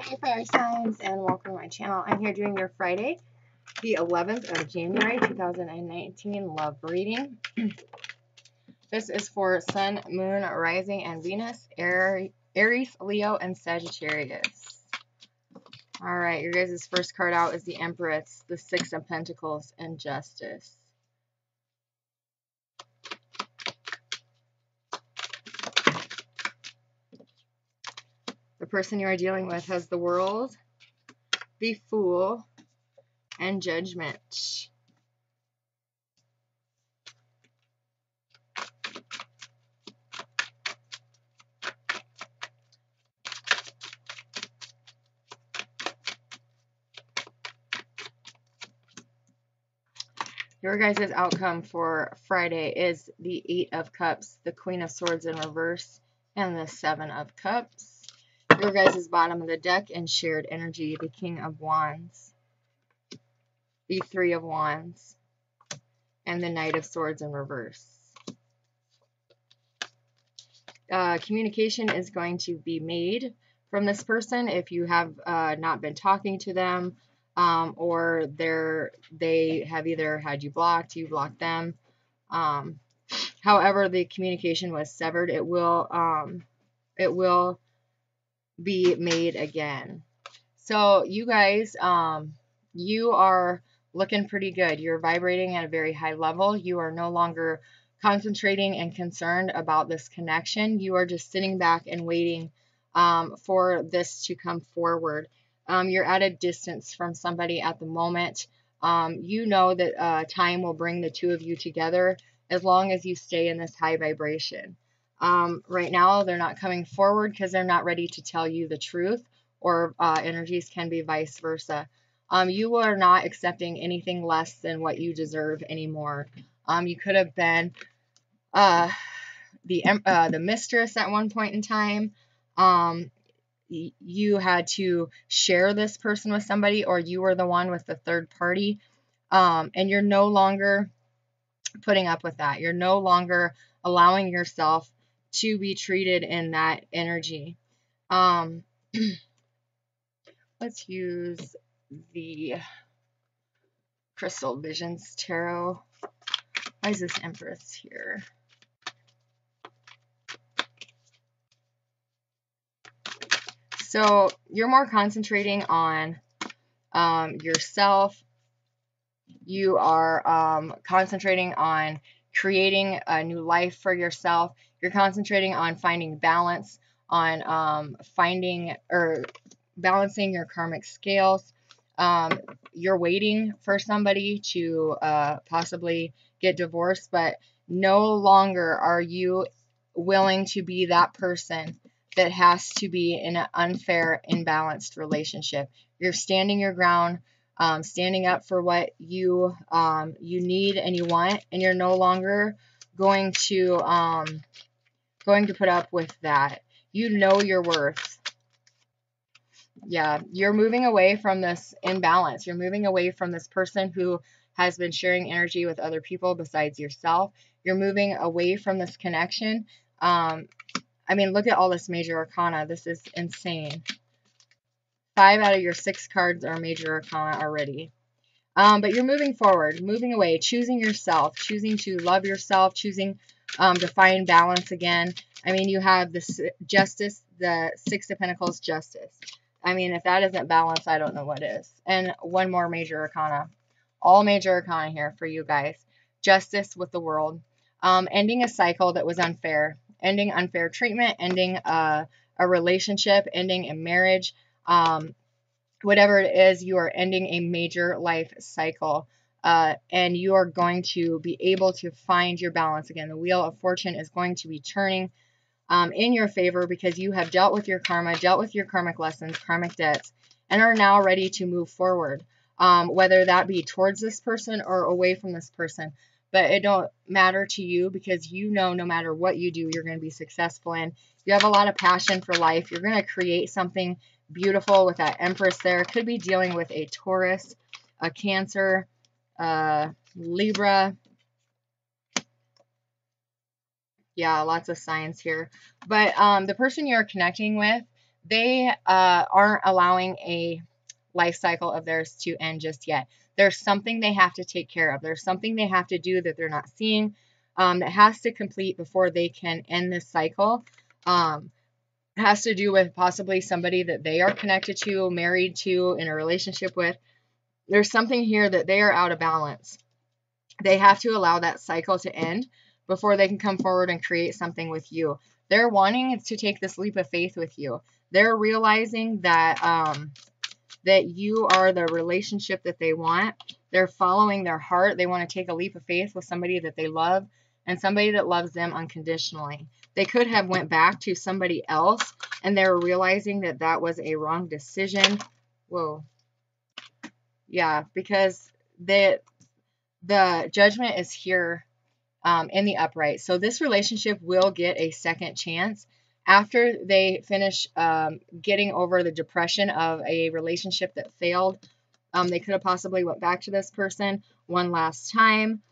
Hey fire signs and welcome to my channel. I'm here doing your Friday, the 11th of January 2019 love reading. this is for Sun, Moon, Rising, and Venus, Aries, Leo, and Sagittarius. Alright, your guys' first card out is the Empress, the Six of Pentacles, and Justice. Person you are dealing with has the world, the fool, and judgment. Your guys' outcome for Friday is the Eight of Cups, the Queen of Swords in reverse, and the Seven of Cups your guys' bottom of the deck and shared energy, the King of Wands, the Three of Wands, and the Knight of Swords in reverse. Uh, communication is going to be made from this person if you have uh, not been talking to them um, or they're, they have either had you blocked, you blocked them. Um, however, the communication was severed. It will, um, it will be made again. So you guys, um, you are looking pretty good. You're vibrating at a very high level. You are no longer concentrating and concerned about this connection. You are just sitting back and waiting um, for this to come forward. Um, you're at a distance from somebody at the moment. Um, you know that uh, time will bring the two of you together as long as you stay in this high vibration. Um, right now, they're not coming forward because they're not ready to tell you the truth, or uh, energies can be vice versa. Um, you are not accepting anything less than what you deserve anymore. Um, you could have been uh, the uh, the mistress at one point in time. Um, you had to share this person with somebody, or you were the one with the third party, um, and you're no longer putting up with that. You're no longer allowing yourself to be treated in that energy. Um, let's use the Crystal Visions Tarot. Why is this Empress here? So you're more concentrating on um, yourself. You are um, concentrating on creating a new life for yourself. You're concentrating on finding balance, on um, finding or balancing your karmic scales. Um, you're waiting for somebody to uh, possibly get divorced, but no longer are you willing to be that person that has to be in an unfair, imbalanced relationship. You're standing your ground um, standing up for what you um, you need and you want, and you're no longer going to um, going to put up with that. You know your worth. Yeah, you're moving away from this imbalance. You're moving away from this person who has been sharing energy with other people besides yourself. You're moving away from this connection. Um, I mean, look at all this major arcana. This is insane. Five out of your six cards are major arcana already. Um, but you're moving forward, moving away, choosing yourself, choosing to love yourself, choosing um, to find balance again. I mean, you have the justice, the Six of Pentacles justice. I mean, if that isn't balance, I don't know what is. And one more major arcana. All major arcana here for you guys. Justice with the world. Um, ending a cycle that was unfair. Ending unfair treatment. Ending a, a relationship. Ending a marriage um, whatever it is, you are ending a major life cycle. Uh, and you are going to be able to find your balance again. The wheel of fortune is going to be turning um, in your favor because you have dealt with your karma, dealt with your karmic lessons, karmic debts, and are now ready to move forward. Um, whether that be towards this person or away from this person. But it don't matter to you because you know no matter what you do, you're going to be successful in. You have a lot of passion for life. You're going to create something beautiful with that Empress there. Could be dealing with a Taurus, a Cancer, uh, Libra. Yeah, lots of signs here. But um, the person you're connecting with, they uh, aren't allowing a life cycle of theirs to end just yet. There's something they have to take care of. There's something they have to do that they're not seeing um, that has to complete before they can end this cycle. Um, has to do with possibly somebody that they are connected to, married to, in a relationship with. There's something here that they are out of balance. They have to allow that cycle to end before they can come forward and create something with you. They're wanting to take this leap of faith with you. They're realizing that um, that you are the relationship that they want. They're following their heart. They want to take a leap of faith with somebody that they love and somebody that loves them unconditionally. They could have went back to somebody else and they're realizing that that was a wrong decision. Whoa. Yeah, because the the judgment is here um, in the upright. So this relationship will get a second chance after they finish um, getting over the depression of a relationship that failed. Um, they could have possibly went back to this person one last time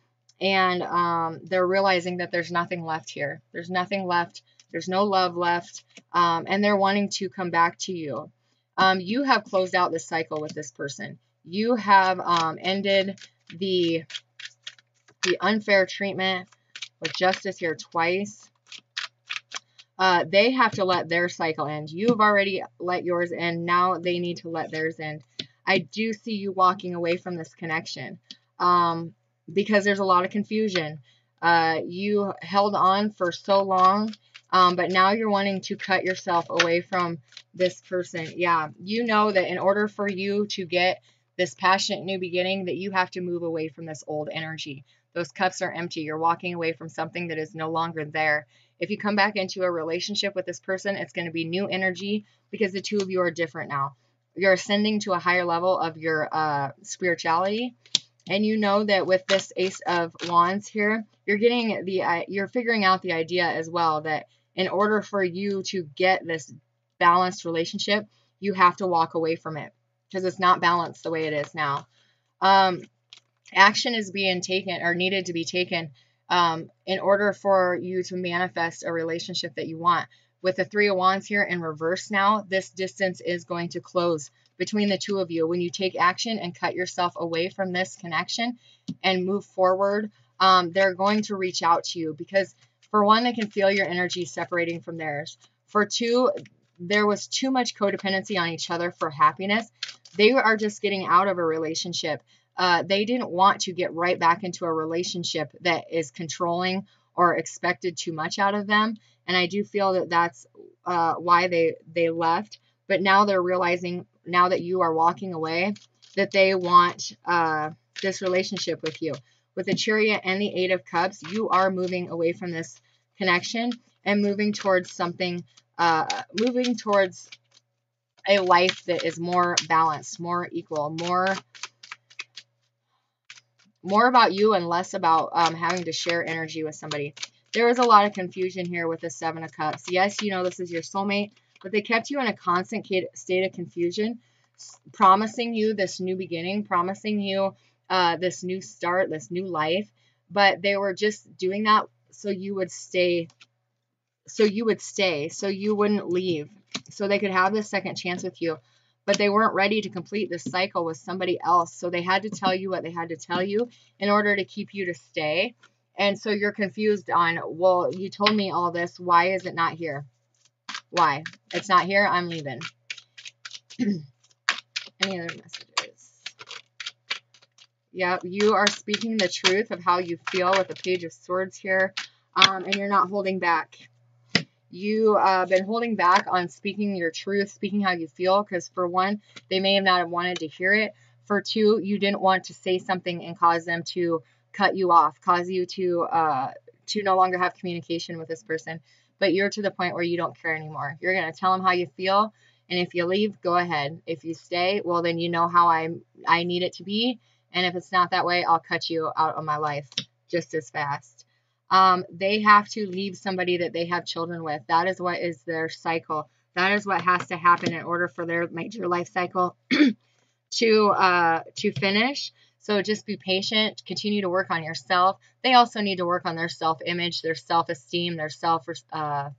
and um, they're realizing that there's nothing left here. There's nothing left. There's no love left, um, and they're wanting to come back to you. Um, you have closed out this cycle with this person. You have um, ended the the unfair treatment with justice here twice. Uh, they have to let their cycle end. You've already let yours end. Now they need to let theirs end. I do see you walking away from this connection. Um, because there's a lot of confusion. Uh, you held on for so long, um, but now you're wanting to cut yourself away from this person. Yeah, you know that in order for you to get this passionate new beginning, that you have to move away from this old energy. Those cups are empty. You're walking away from something that is no longer there. If you come back into a relationship with this person, it's going to be new energy because the two of you are different now. You're ascending to a higher level of your uh, spirituality and you know that with this ace of wands here you're getting the uh, you're figuring out the idea as well that in order for you to get this balanced relationship you have to walk away from it because it's not balanced the way it is now. Um, action is being taken or needed to be taken um, in order for you to manifest a relationship that you want. With the three of wands here in reverse now this distance is going to close between the two of you. When you take action and cut yourself away from this connection and move forward, um, they're going to reach out to you because, for one, they can feel your energy separating from theirs. For two, there was too much codependency on each other for happiness. They are just getting out of a relationship. Uh, they didn't want to get right back into a relationship that is controlling or expected too much out of them. And I do feel that that's uh, why they they left. But now they're realizing now that you are walking away, that they want uh, this relationship with you. With the chariot and the eight of cups, you are moving away from this connection and moving towards something, uh, moving towards a life that is more balanced, more equal, more more about you and less about um, having to share energy with somebody. There is a lot of confusion here with the Seven of Cups. Yes, you know this is your soulmate, but they kept you in a constant state of confusion, promising you this new beginning, promising you uh, this new start, this new life. But they were just doing that so you would stay, so you would stay, so you wouldn't leave, so they could have this second chance with you. But they weren't ready to complete this cycle with somebody else. So they had to tell you what they had to tell you in order to keep you to stay. And so you're confused on, well, you told me all this. Why is it not here? Why? It's not here. I'm leaving. Any other messages? Yeah, you are speaking the truth of how you feel with the Page of Swords here, um, and you're not holding back. You have uh, been holding back on speaking your truth, speaking how you feel, because for one, they may have not have wanted to hear it. For two, you didn't want to say something and cause them to cut you off, cause you to uh, to no longer have communication with this person but you're to the point where you don't care anymore. You're going to tell them how you feel. And if you leave, go ahead. If you stay, well, then you know how I, I need it to be. And if it's not that way, I'll cut you out of my life just as fast. Um, they have to leave somebody that they have children with. That is what is their cycle. That is what has to happen in order for their major life cycle to uh, to finish. So just be patient, continue to work on yourself. They also need to work on their self image, their self esteem, their self, uh,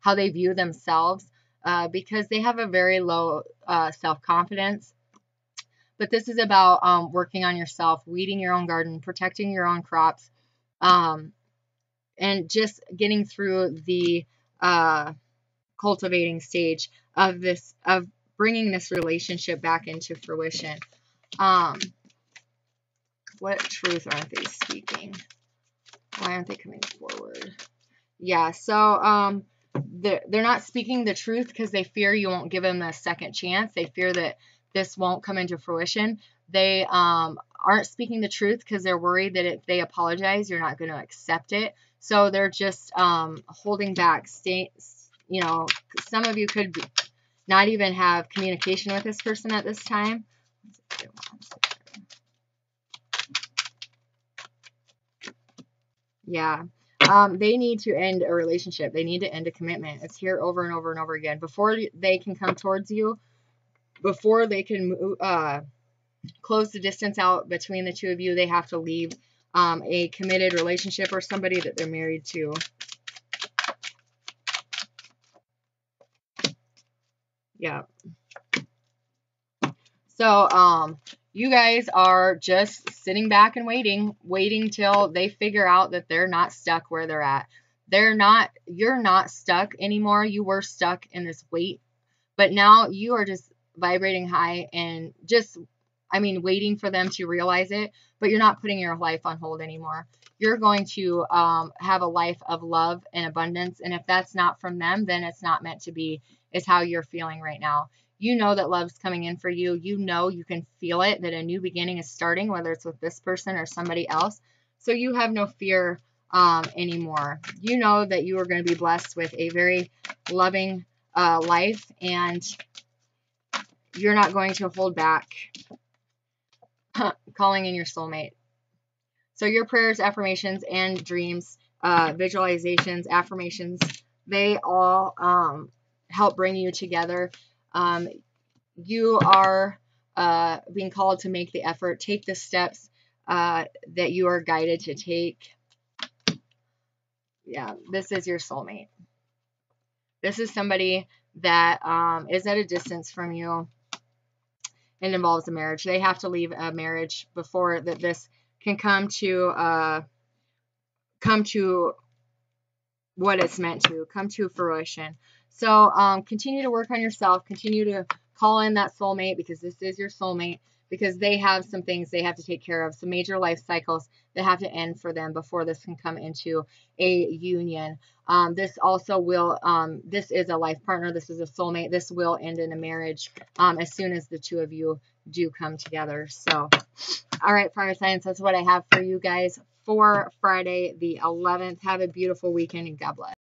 how they view themselves. uh, because they have a very low uh, self confidence. But this is about um, working on yourself, weeding your own garden, protecting your own crops, um, and just getting through the uh, cultivating stage of this of bringing this relationship back into fruition. Um, what truth aren't they speaking? Why aren't they coming forward? Yeah, so um, they're, they're not speaking the truth because they fear you won't give them a second chance. They fear that this won't come into fruition. They um, aren't speaking the truth because they're worried that if they apologize, you're not going to accept it. So they're just um, holding back. Stay, you know, some of you could not even have communication with this person at this time. Yeah. Um, they need to end a relationship. They need to end a commitment. It's here over and over and over again. Before they can come towards you, before they can uh, close the distance out between the two of you, they have to leave um, a committed relationship or somebody that they're married to. Yeah. So, um, you guys are just sitting back and waiting, waiting till they figure out that they're not stuck where they're at. They're not, you're not stuck anymore. You were stuck in this weight, but now you are just vibrating high and just, I mean, waiting for them to realize it, but you're not putting your life on hold anymore. You're going to um, have a life of love and abundance. And if that's not from them, then it's not meant to be, is how you're feeling right now you know that love's coming in for you. You know you can feel it that a new beginning is starting, whether it's with this person or somebody else. So you have no fear um, anymore. You know that you are going to be blessed with a very loving uh, life and you're not going to hold back calling in your soulmate. So your prayers, affirmations, and dreams, uh, visualizations, affirmations, they all um, help bring you together um, you are uh, being called to make the effort, take the steps uh, that you are guided to take. Yeah, this is your soulmate. This is somebody that um, is at a distance from you and involves a marriage. They have to leave a marriage before that this can come to uh, come to what it's meant to, come to fruition. So um, continue to work on yourself. Continue to call in that soulmate because this is your soulmate because they have some things they have to take care of, some major life cycles that have to end for them before this can come into a union. Um, this also will, um, this is a life partner, this is a soulmate, this will end in a marriage um, as soon as the two of you do come together. So, all right, fire signs, that's what I have for you guys for Friday the 11th. Have a beautiful weekend and God bless.